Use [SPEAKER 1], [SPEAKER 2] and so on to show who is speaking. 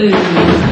[SPEAKER 1] out